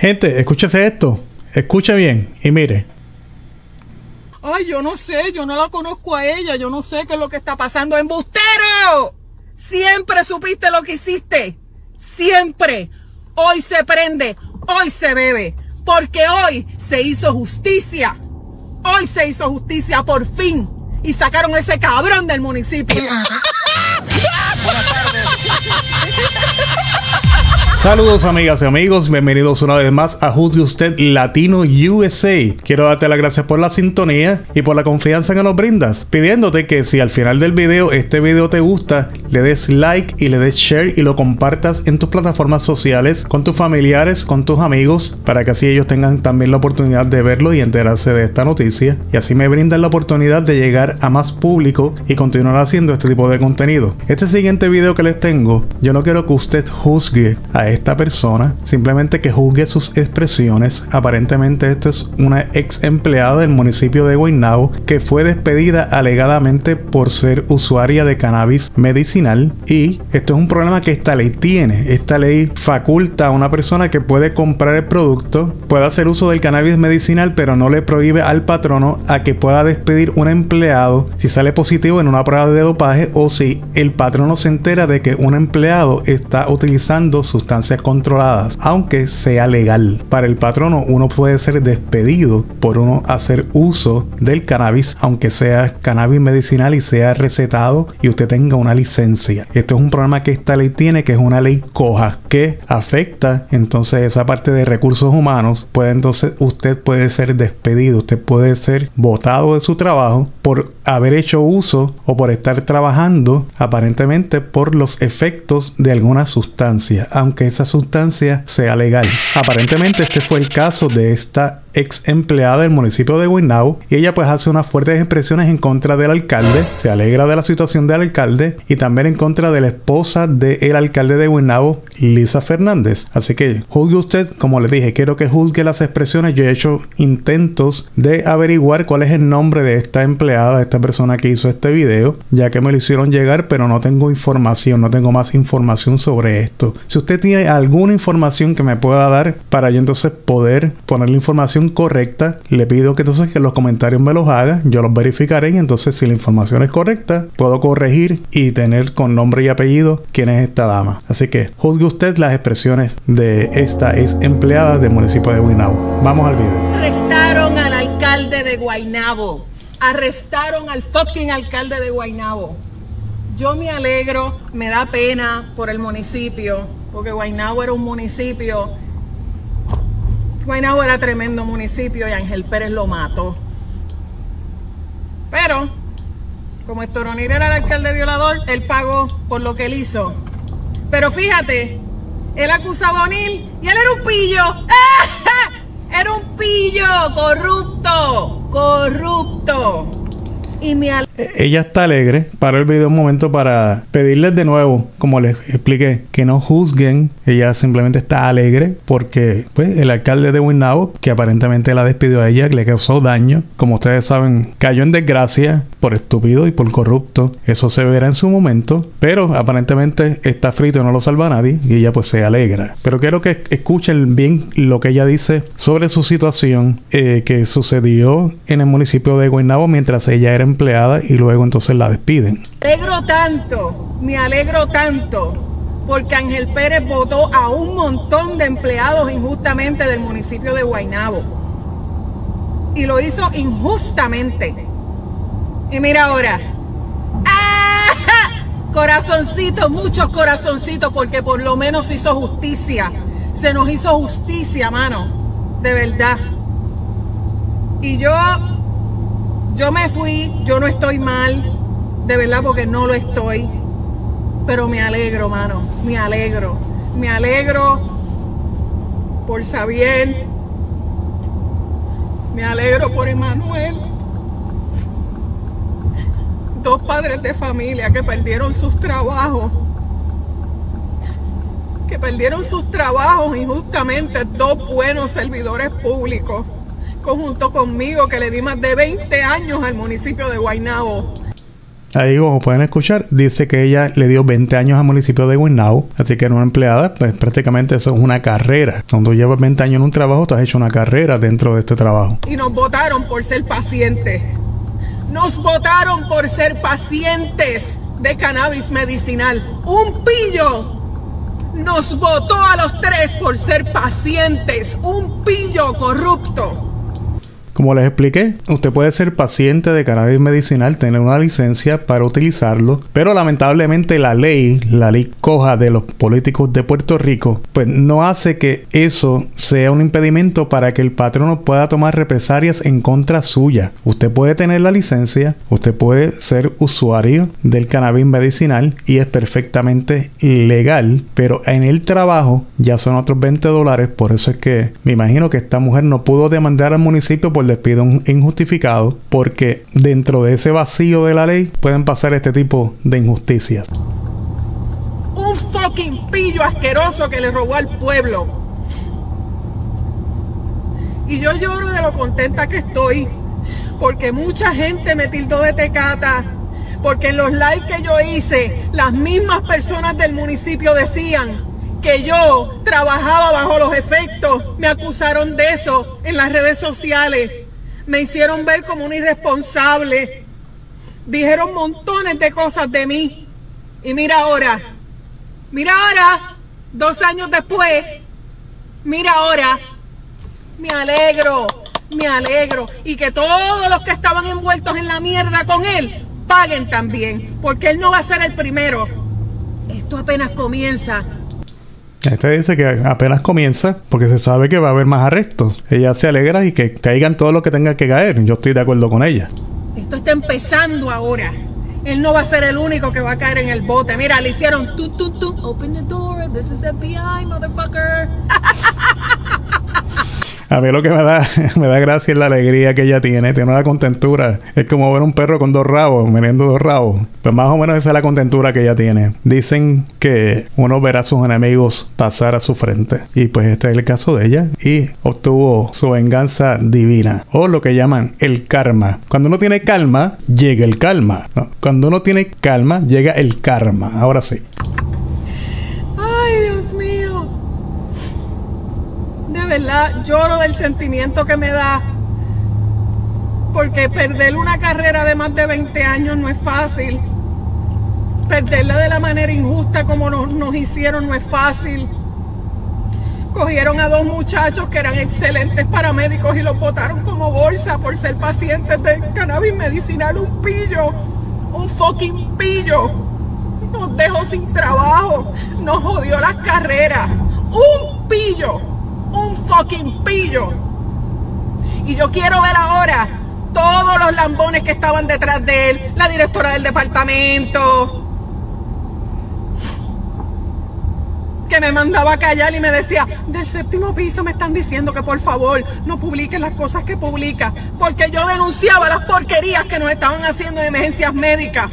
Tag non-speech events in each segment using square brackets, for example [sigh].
Gente, escúchese esto. Escuche bien y mire. Ay, yo no sé, yo no la conozco a ella, yo no sé qué es lo que está pasando. ¡Embustero! Siempre supiste lo que hiciste. Siempre. Hoy se prende, hoy se bebe. Porque hoy se hizo justicia. Hoy se hizo justicia por fin. Y sacaron ese cabrón del municipio. [laughs] [laughs] Saludos amigas y amigos, bienvenidos una vez más a Juzgue Usted Latino USA. Quiero darte las gracias por la sintonía y por la confianza que nos brindas, pidiéndote que si al final del video este video te gusta, le des like y le des share y lo compartas en tus plataformas sociales con tus familiares, con tus amigos, para que así ellos tengan también la oportunidad de verlo y enterarse de esta noticia y así me brindan la oportunidad de llegar a más público y continuar haciendo este tipo de contenido. Este siguiente video que les tengo, yo no quiero que usted juzgue a esta persona, simplemente que juzgue sus expresiones. Aparentemente esto es una ex empleada del municipio de Guaynabo que fue despedida alegadamente por ser usuaria de cannabis medicinal y esto es un problema que esta ley tiene. Esta ley faculta a una persona que puede comprar el producto, puede hacer uso del cannabis medicinal, pero no le prohíbe al patrono a que pueda despedir un empleado si sale positivo en una prueba de dopaje o si el patrono se entera de que un empleado está utilizando sustancias controladas, aunque sea legal. Para el patrono uno puede ser despedido por uno hacer uso del cannabis, aunque sea cannabis medicinal y sea recetado y usted tenga una licencia. Esto es un problema que esta ley tiene, que es una ley coja, que afecta entonces esa parte de recursos humanos. Puede entonces usted puede ser despedido, usted puede ser botado de su trabajo por haber hecho uso o por estar trabajando aparentemente por los efectos de alguna sustancia, aunque esa sustancia sea legal. Aparentemente este fue el caso de esta ex empleada del municipio de Guaynabo y ella pues hace unas fuertes expresiones en contra del alcalde, se alegra de la situación del alcalde y también en contra de la esposa del alcalde de Guaynabo, Lisa Fernández. Así que juzgue usted, como le dije, quiero que juzgue las expresiones. Yo he hecho intentos de averiguar cuál es el nombre de esta empleada, de esta persona que hizo este video, ya que me lo hicieron llegar, pero no tengo información, no tengo más información sobre esto. Si usted tiene alguna información que me pueda dar para yo entonces poder poner la información correcta, le pido que entonces que los comentarios me los haga, yo los verificaré y entonces si la información es correcta, puedo corregir y tener con nombre y apellido quién es esta dama. Así que juzgue usted las expresiones de esta ex empleada del municipio de Guaynabo. Vamos al video. Arrestaron al alcalde de Guaynabo. Arrestaron al fucking alcalde de Guaynabo. Yo me alegro, me da pena por el municipio, porque Guaynabo era un municipio Guaynabo era tremendo municipio y Ángel Pérez lo mató. Pero, como Estoronir era el alcalde violador, él pagó por lo que él hizo. Pero fíjate, él acusaba a O'Neill y él era un pillo. [laughs] Era un pillo, corrupto, corrupto. Y me Ella está alegre. Para el video un momento para pedirles de nuevo, como les expliqué, que no juzguen. Ella simplemente está alegre porque pues, el alcalde de Winnabo, que aparentemente la despidió a ella, le causó daño. Como ustedes saben, cayó en desgracia por estúpido y por corrupto. Eso se verá en su momento. Pero aparentemente está frito y no lo salva a nadie. Y ella pues se alegra. Pero quiero que escuchen bien lo que ella dice sobre su situación eh, que sucedió en el municipio de Guaynabo mientras ella era empleada y luego entonces la despiden. Me alegro tanto, me alegro tanto, porque Ángel Pérez votó a un montón de empleados injustamente del municipio de Guaynabo. Y lo hizo injustamente. Y mira ahora. ¡Ah! Corazoncitos, muchos corazoncitos, porque por lo menos hizo justicia. Se nos hizo justicia, mano. De verdad. Y yo yo me fui, yo no estoy mal, de verdad porque no lo estoy, pero me alegro, mano, me alegro, me alegro por Xavier, me alegro por Emanuel, dos padres de familia que perdieron sus trabajos, que perdieron sus trabajos injustamente, dos buenos servidores públicos conjunto conmigo que le di más de 20 años al municipio de Guaynabo. Ahí, como pueden escuchar, dice que ella le dio 20 años al municipio de Winnau, así que era una empleada, pues prácticamente eso es una carrera. Cuando llevas 20 años en un trabajo, tú has hecho una carrera dentro de este trabajo. Y nos votaron por ser pacientes. Nos votaron por ser pacientes de cannabis medicinal. Un pillo nos votó a los tres por ser pacientes. Un pillo corrupto. Como les expliqué, usted puede ser paciente de cannabis medicinal, tener una licencia para utilizarlo, pero lamentablemente la ley, la ley coja de los políticos de Puerto Rico, pues no hace que eso sea un impedimento para que el patrono pueda tomar represalias en contra suya. Usted puede tener la licencia, usted puede ser usuario del cannabis medicinal y es perfectamente legal, pero en el trabajo ya son otros 20 dólares, por eso es que me imagino que esta mujer no pudo demandar al municipio por despido injustificado porque dentro de ese vacío de la ley pueden pasar este tipo de injusticias. Un fucking pillo asqueroso que le robó al pueblo. Y yo lloro de lo contenta que estoy porque mucha gente me tildó de tecata. Porque en los likes que yo hice, las mismas personas del municipio decían que yo trabajaba bajo los efectos. Me acusaron de eso en las redes sociales. Me hicieron ver como un irresponsable. Dijeron montones de cosas de mí. Y mira ahora, mira ahora, dos años después, mira ahora, me alegro, me alegro. Y que todos los que estaban envueltos en la mierda con él paguen también, porque él no va a ser el primero. Esto apenas comienza. Este dice que apenas comienza porque se sabe que va a haber más arrestos. Ella se alegra y que caigan todo lo que tenga que caer. Yo estoy de acuerdo con ella. Esto está empezando ahora. Él no va a ser el único que va a caer en el bote. Mira, le hicieron tu, tu, tu. Open the door. This is FBI, motherfucker. [laughs] A mí lo que me da, [laughs] me da gracia es la alegría que ella tiene, tiene una contentura. Es como ver un perro con dos rabos, metiendo dos rabos. Pues más o menos esa es la contentura que ella tiene. Dicen que uno verá a sus enemigos pasar a su frente. Y pues este es el caso de ella. Y obtuvo su venganza divina. O lo que llaman el karma. Cuando uno tiene calma, llega el calma. Cuando uno tiene calma, llega el karma. Ahora sí. Lloro del sentimiento que me da. Porque perder una carrera de más de 20 años no es fácil. Perderla de la manera injusta como nos, nos hicieron no es fácil. Cogieron a dos muchachos que eran excelentes paramédicos y los botaron como bolsa por ser pacientes de cannabis medicinal. Un pillo, un fucking pillo. Nos dejó sin trabajo, nos jodió las carreras. Un pillo fucking pillo. Y yo quiero ver ahora todos los lambones que estaban detrás de él, la directora del departamento, que me mandaba a callar y me decía, del séptimo piso me están diciendo que por favor no publiquen las cosas que publica, porque yo denunciaba las porquerías que nos estaban haciendo de emergencias médicas.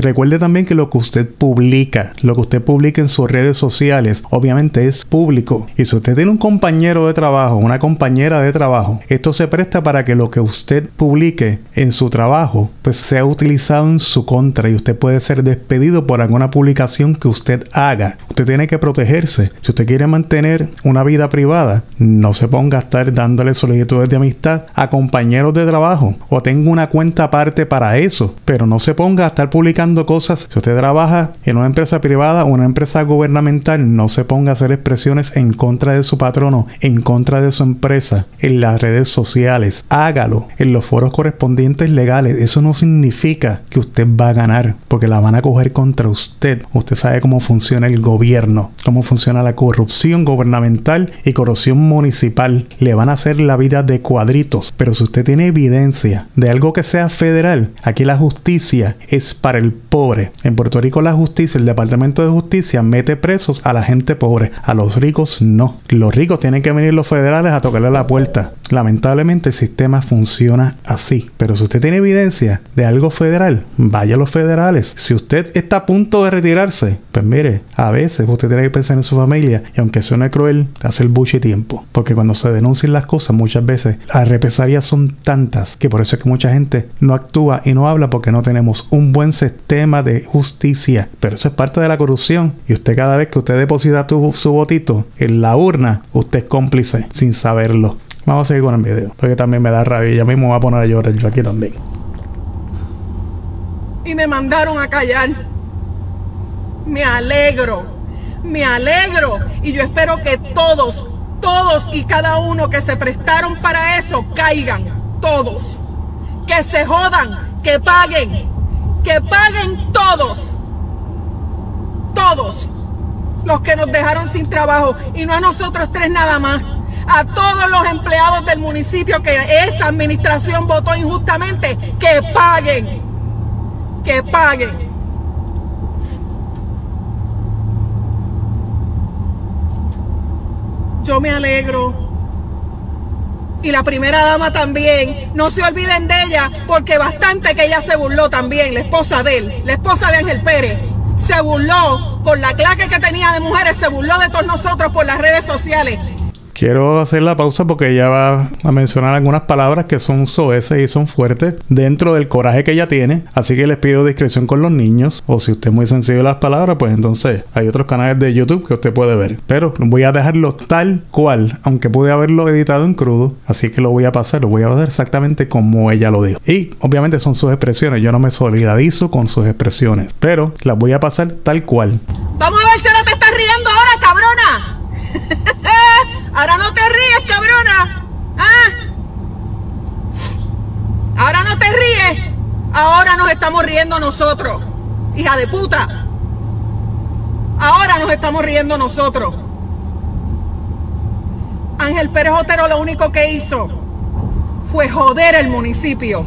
Recuerde también que lo que usted publica, lo que usted publica en sus redes sociales, obviamente es público. Y si usted tiene un compañero de trabajo, una compañera de trabajo, esto se presta para que lo que usted publique en su trabajo, pues sea utilizado en su contra y usted puede ser despedido por alguna publicación que usted haga. Usted tiene que protegerse. Si usted quiere mantener una vida privada, no se ponga a estar dándole solicitudes de amistad a compañeros de trabajo o tenga una cuenta aparte para eso, pero no se ponga a estar publicando cosas. Si usted trabaja en una empresa privada o una empresa gubernamental, no se ponga a hacer expresiones en contra de su patrono, en contra de su empresa, en las redes sociales. Hágalo en los foros correspondientes legales. Eso no significa que usted va a ganar, porque la van a coger contra usted. Usted sabe cómo funciona el gobierno, cómo funciona la corrupción gubernamental y corrupción municipal. Le van a hacer la vida de cuadritos. Pero si usted tiene evidencia de algo que sea federal, aquí la justicia es para el pobre. En Puerto Rico la justicia, el Departamento de Justicia mete presos a la gente pobre. A los ricos no. Los ricos tienen que venir los federales a tocarle la puerta. Lamentablemente el sistema funciona así. Pero si usted tiene evidencia de algo federal, vaya a los federales. Si usted está a punto de retirarse, pues mire, a veces usted tiene que pensar en su familia y aunque suene cruel, hace el buche tiempo. Porque cuando se denuncian las cosas, muchas veces las represalias son tantas que por eso es que mucha gente no actúa y no habla porque no tenemos un buen sistema de justicia. Pero eso es parte de la corrupción. Y usted cada vez que usted deposita su votito en la urna, usted es cómplice sin saberlo. Vamos a seguir con el video, porque también me da rabia. Ya mismo voy a poner a llorar yo aquí también. Y me mandaron a callar. Me alegro, me alegro. Y yo espero que todos, todos y cada uno que se prestaron para eso caigan. Todos. Que se jodan, que paguen. Que paguen todos. Todos los que nos dejaron sin trabajo. Y no a nosotros tres nada más a todos los empleados del municipio que esa administración votó injustamente, que paguen, que paguen. Yo me alegro. Y la primera dama también. No se olviden de ella, porque bastante que ella se burló también, la esposa de él, la esposa de Ángel Pérez. Se burló con la claque que tenía de mujeres, se burló de todos nosotros por las redes sociales. Quiero hacer la pausa porque ella va a mencionar algunas palabras que son soeces y son fuertes dentro del coraje que ella tiene. Así que les pido discreción con los niños. O si usted es muy sensible a las palabras, pues entonces hay otros canales de YouTube que usted puede ver. Pero voy a dejarlo tal cual, aunque pude haberlo editado en crudo. Así que lo voy a pasar, lo voy a hacer exactamente como ella lo dijo. Y obviamente son sus expresiones. Yo no me solidarizo con sus expresiones. Pero las voy a pasar tal cual. Vamos a ver si no te estás riendo ahora, cabrona. Ahora no te ríes, cabrona. ¿Ah? Ahora no te ríes. Ahora nos estamos nosotros. Hija de puta. Ahora nos estamos riendo nosotros. Ángel Pérez Otero lo único que hizo fue joder el municipio.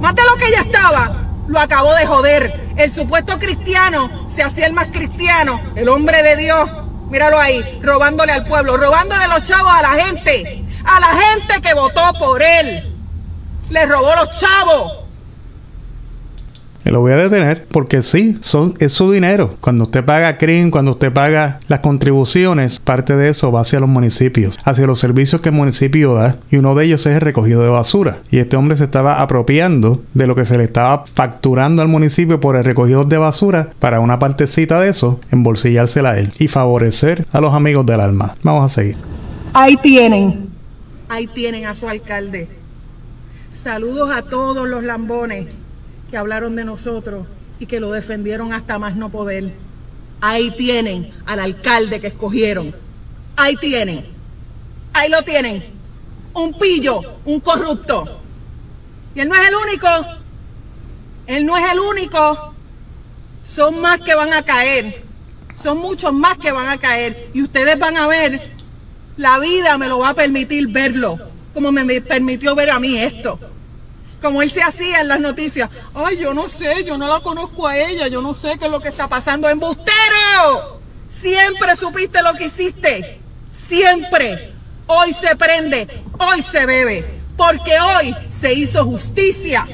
Más de lo que ya estaba, lo acabó de joder. El supuesto cristiano se hacía el más cristiano, el hombre de Dios Míralo ahí, robándole al pueblo, robándole los chavos a la gente, a la gente que votó por él. Le robó los chavos. Lo voy a detener porque sí, son, es su dinero. Cuando usted paga CRIM, cuando usted paga las contribuciones, parte de eso va hacia los municipios, hacia los servicios que el municipio da. Y uno de ellos es el recogido de basura. Y este hombre se estaba apropiando de lo que se le estaba facturando al municipio por el recogido de basura para una partecita de eso, embolsillársela a él y favorecer a los amigos del alma. Vamos a seguir. Ahí tienen. Ahí tienen a su alcalde. Saludos a todos los lambones que hablaron de nosotros y que lo defendieron hasta más no poder. Ahí tienen al alcalde que escogieron. Ahí tienen. Ahí lo tienen. Un pillo, un corrupto. Y él no es el único. Él no es el único. Son más que van a caer. Son muchos más que van a caer. Y ustedes van a ver, la vida me lo va a permitir verlo, como me permitió ver a mí esto como él se hacía en las noticias. Ay, yo no sé, yo no la conozco a ella, yo no sé qué es lo que está pasando. ¡Embustero! Siempre supiste lo que hiciste. Siempre. Hoy se prende, hoy se bebe. Porque hoy se hizo justicia.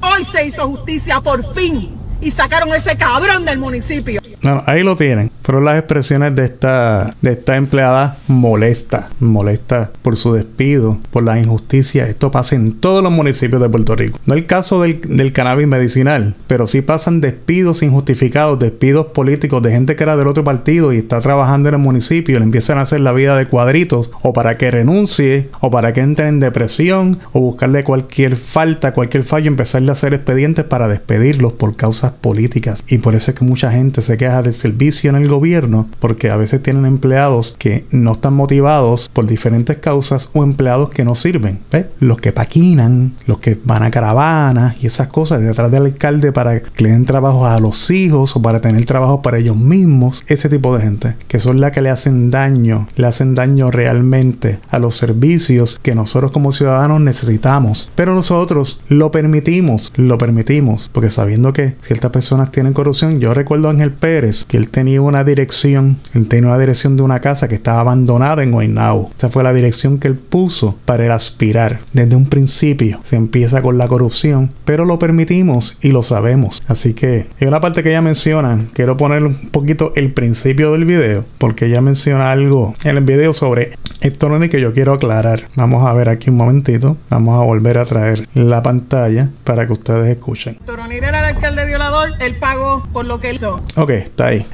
Hoy se hizo justicia por fin. Y sacaron ese cabrón del municipio. Bueno, ahí lo tienen. Fueron las expresiones de esta, de esta empleada molesta, molesta por su despido, por la injusticia. Esto pasa en todos los municipios de Puerto Rico. No el caso del, del cannabis medicinal, pero sí pasan despidos injustificados, despidos políticos de gente que era del otro partido y está trabajando en el municipio le empiezan a hacer la vida de cuadritos o para que renuncie o para que entre en depresión o buscarle cualquier falta, cualquier fallo, empezarle a hacer expedientes para despedirlos por causas políticas. Y por eso es que mucha gente se queja del servicio en el gobierno porque a veces tienen empleados que no están motivados por diferentes causas o empleados que no sirven. Los que paquinan, los que van a caravanas y esas cosas detrás del alcalde para que le den trabajo a los hijos o para tener trabajo para ellos mismos. Ese tipo de gente que son las que le hacen daño, le hacen daño realmente a los servicios que nosotros como ciudadanos necesitamos. Pero nosotros lo permitimos, lo permitimos porque sabiendo que ciertas personas tienen corrupción, yo recuerdo a Ángel Pérez que él tenía una una dirección, él tenía una dirección de una casa que estaba abandonada en Guaynabo. Esa fue la dirección que él puso para el aspirar. Desde un principio se empieza con la corrupción, pero lo permitimos y lo sabemos. Así que en una parte que ella menciona, quiero poner un poquito el principio del video, porque ella menciona algo en el video sobre esto que yo quiero aclarar. Vamos a ver aquí un momentito. Vamos a volver a traer la pantalla para que ustedes escuchen. Toronil era el alcalde violador, él pagó por lo que él hizo. Ok, está ahí.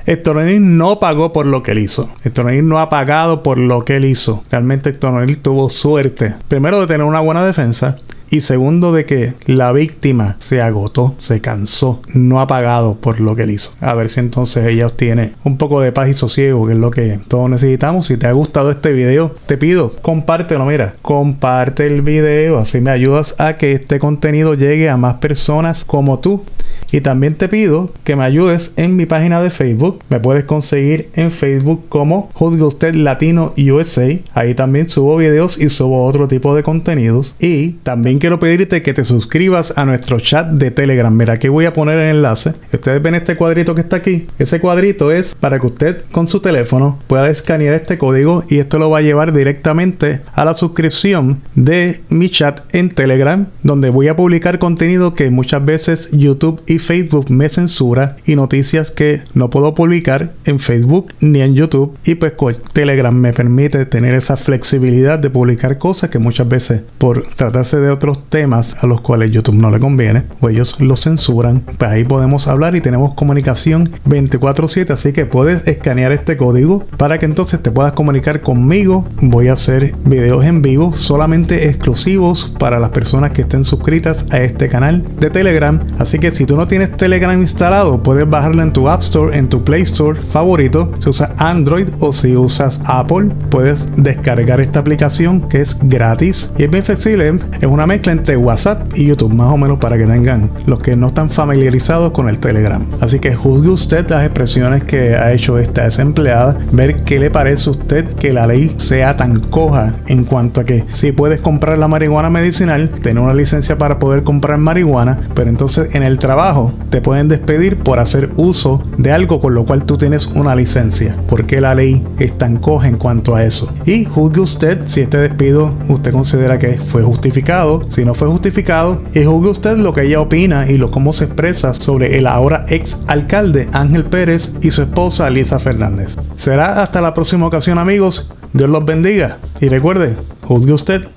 No pagó por lo que él hizo. Toronil no ha pagado por lo que él hizo. Realmente Toronil tuvo suerte. Primero de tener una buena defensa y segundo de que la víctima se agotó, se cansó, no ha pagado por lo que él hizo. A ver si entonces ella obtiene un poco de paz y sosiego, que es lo que todos necesitamos. Si te ha gustado este video, te pido, compártelo, mira, comparte el video, así me ayudas a que este contenido llegue a más personas como tú. Y también te pido que me ayudes en mi página de Facebook. Me puedes conseguir en Facebook como Juzgue Usted Latino USA. Ahí también subo videos y subo otro tipo de contenidos. Y también quiero pedirte que te suscribas a nuestro chat de Telegram. Mira, aquí voy a poner el enlace. Ustedes ven este cuadrito que está aquí. Ese cuadrito es para que usted con su teléfono pueda escanear este código y esto lo va a llevar directamente a la suscripción de mi chat en Telegram, donde voy a publicar contenido que muchas veces YouTube y Facebook me censura y noticias que no puedo publicar en Facebook ni en YouTube y pues Telegram me permite tener esa flexibilidad de publicar cosas que muchas veces por tratarse de otros temas a los cuales YouTube no le conviene o ellos lo censuran pues ahí podemos hablar y tenemos comunicación 24/7 así que puedes escanear este código para que entonces te puedas comunicar conmigo voy a hacer videos en vivo solamente exclusivos para las personas que estén suscritas a este canal de Telegram así que si tú no tienes Telegram instalado, puedes bajarlo en tu App Store, en tu Play Store favorito. Si usas Android o si usas Apple, puedes descargar esta aplicación que es gratis y es bien flexible. Es una mezcla entre WhatsApp y YouTube, más o menos para que tengan los que no están familiarizados con el Telegram. Así que juzgue usted las expresiones que ha hecho esta desempleada, ver qué le parece a usted que la ley sea tan coja en cuanto a que si puedes comprar la marihuana medicinal, tener una licencia para poder comprar marihuana, pero entonces en el trabajo te pueden despedir por hacer uso de algo con lo cual tú tienes una licencia. porque la ley es tan coja en cuanto a eso? Y juzgue usted si este despido usted considera que fue justificado, si no fue justificado, y juzgue usted lo que ella opina y lo cómo se expresa sobre el ahora ex alcalde Ángel Pérez y su esposa Lisa Fernández. Será hasta la próxima ocasión amigos. Dios los bendiga y recuerde, juzgue usted